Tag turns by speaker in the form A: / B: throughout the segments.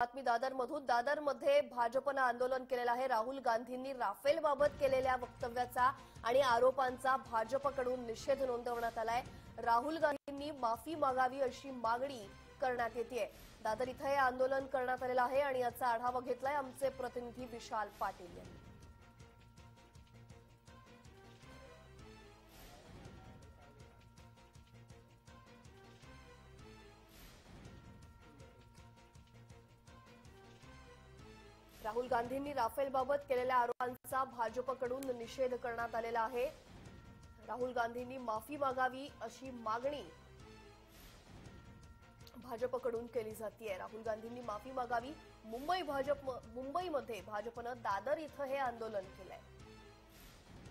A: बातमी दादर मधून दादरमध्ये भाजपनं आंदोलन केलेलं आहे. राहुल गांधींनी राफेल बाबत केलेल्या वक्तव्याचा आणि आरोपांचा भाजपकडून निषेध नोंदवण्यात आलाय. राहुल गांधींनी माफी मागावी अशी मागणी करण्यात येते दादर इथं हे आंदोलन करण्यात आलेलं आहे आणि याचा आढावा घेतलाय आमचे प्रतिनिधी विशाल पाटील यांनी. राहुल गांधींनी राफेलबाबत केलेल्या आरोपांचा भाजपकडून निषेध करण्यात आलेला आहे. राहुल गांधींनी माफी मागावी अशी मागणी भाजपकडून केली जाते राहुल गांधींनी माफी मागावी. मुंबई भाजप मुंबईमध्ये भाजपनं दादर इथं हे आंदोलन केलंय.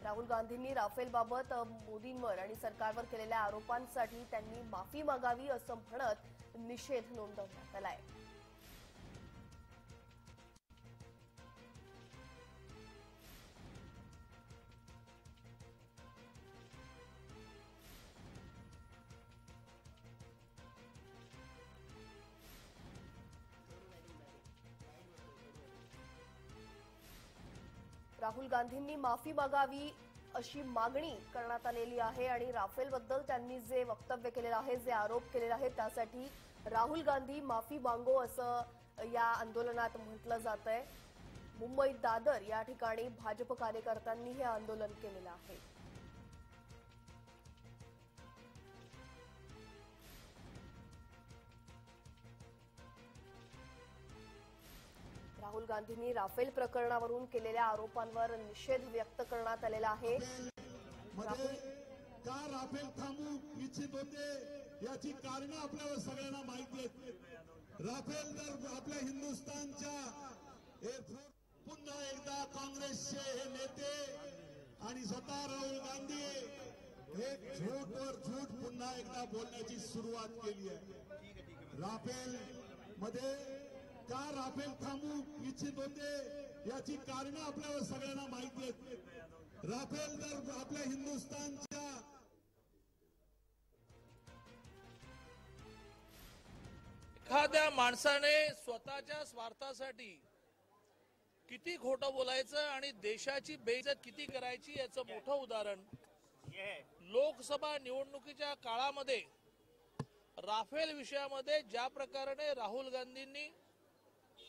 A: राहुल गांधींनी राफेलबाबत मोदींवर आणि सरकारवर केलेल्या आरोपांसाठी त्यांनी माफी मागावी असं म्हणत निषेध नोंदवण्यात आलाय. राहुल गांधींनी माफी मागावी अशी मागणी करण्यात आलेली आहे आणि राफेलबद्दल त्यांनी जे वक्तव्य केलेलं आहे जे आरोप केलेले आहेत त्यासाठी राहुल गांधी माफी मागो असं या आंदोलनात म्हटलं जात आहे मुंबईत दादर या ठिकाणी भाजप कार्यकर्त्यांनी हे आंदोलन केलेलं आहे. राहुल गांधींनी राफेल प्रकरणावरून केलेल्या आरोपांवर निषेध व्यक्त करण्यात आलेला आहे.
B: का राफेल थांबू इच्छित होते याची कारण आपल्याला सगळ्यांना माहिती आहेत. राफेल तर आपल्या हिंदुस्थानच्या पुन्हा एकदा काँग्रेसचे हे नेते आणि स्वतः राहुल गांधी हे झूटवर झूट पुन्हा एकदा बोलण्याची सुरुवात केली आहे. राफेल मध्ये का राफेल थांबू इच्छित होते याची कारण आपल्याला सगळ्यांना माहिती आहेत. राफेल तर आपल्या हिंदुस्थानच्या
C: एखाद्या माणसाने स्वतःच्या स्वार्थासाठी किती खोटं बोलायचं आणि देशाची बेइज्जत किती करायची याचं मोठं उदाहरण. लोकसभा निवडणुकीच्या काळामध्ये राफेल विषयामध्ये ज्या प्रकारे राहुल गांधींनी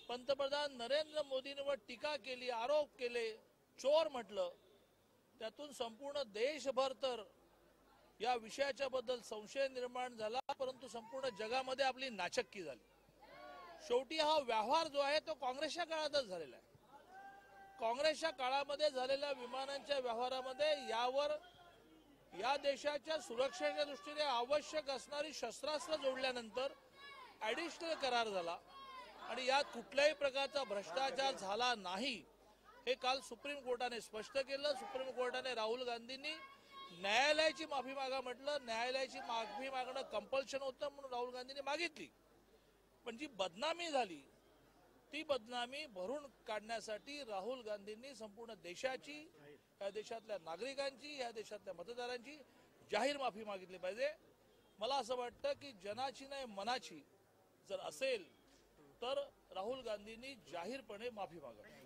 C: पंतप्रधान नरेंद्र मोदींवर टीका केली आरोप केले चोर म्हटलं त्यातून संपूर्ण देशभर तर या विषयाच्या बद्दल संशय निर्माण झाला परंतु संपूर्ण जगामध्ये आपली नाचक्की झाली. शेवटी हा व्यवहार जो आहे तो काँग्रेसच्या काळातच झालेला आहे. काँग्रेसच्या काळामध्ये झालेल्या विमानांच्या व्यवहारामध्ये यावर या देशाच्या सुरक्षेच्या दृष्टीने आवश्यक असणारी शस्त्रास्त्र जोडल्यानंतर ऍडिशनल करार झाला. आणि यात कुठल्याही प्रकारचा भ्रष्टाचार झाला नाही हे काल सुप्रीम कोर्टाने स्पष्ट केलं. सुप्रीम कोर्टाने राहुल गांधींनी न्यायालयाची माफी मागा म्हटलं. न्यायालयाची माफी मागणं कंपल्शन होतं म्हणून राहुल गांधींनी मागितली. पण जी बदनामी झाली ती बदनामी भरून काढण्यासाठी राहुल गांधींनी संपूर्ण देशाची या देशातल्या नागरिकांची या देशातल्या मतदारांची जाहीर माफी मागितली पाहिजे. मला असं वाटतं की जनाची नाही मनाची जर असेल तर राहुल गांधींनी जाहीरपणे माफी मागावी.